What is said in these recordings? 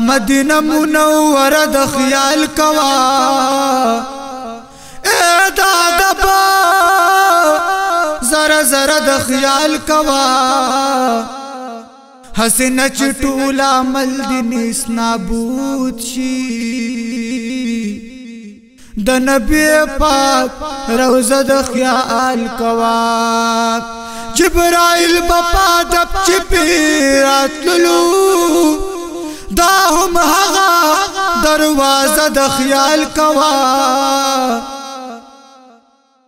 مدینه منوره د خیال کوا اے دا دبا زره زره د خیال کوا حسن چټولا مل دین اسنا بوت شي د نبی پاک روزه د خیال کوا جبرائیل بپا دب چې پیراتلو دا هم هغه دروازه د خیال کوا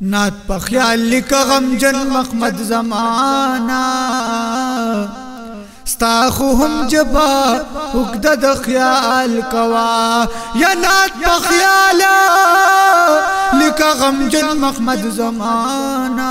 نعت په خیال لیکه غمجن مخمد زمانہ ستا خو هم جبا وګد د خیال کوا یا نات په خیال لیکه غمجن مخمد زمانہ